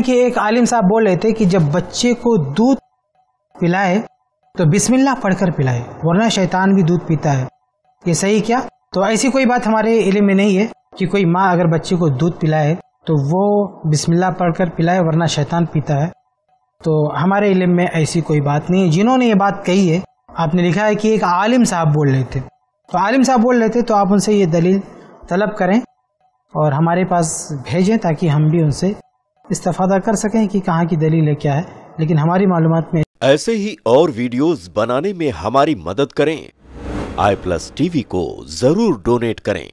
कि एक आलिम साहब बोल रहे थे कि जब बच्चे को दूध पिलाए तो बिस्मिल्लाह पढ़कर पिलाए, वरना शैतान भी दूध पीता है। ये सही क्या? तो ऐसी कोई बात हमारे इल्म में नहीं है कि कोई माँ अगर बच्चे को दूध पिलाए तो वो बिस्मिल्लाह पढ़कर पिलाए, वरना शैतान पीता है। तो हमारे इलम में ऐसी कोई बात नहीं है। जिन्होंने ये बात कही है, आपने लिखा है कि एक आलिम साहब बोल रहे थे। तो आलिम साहब बोल रहे थे तो आप उनसे ये दलील तलब करें और हमारे पास भेजें ताकि हम भी उनसे इस्तफादा कर सकें कि कहाँ की दलील क्या है, लेकिन हमारी मालूम में ऐसे ही और वीडियोस बनाने में हमारी मदद करें। आई प्लस टीवी को ज़रूर डोनेट करें।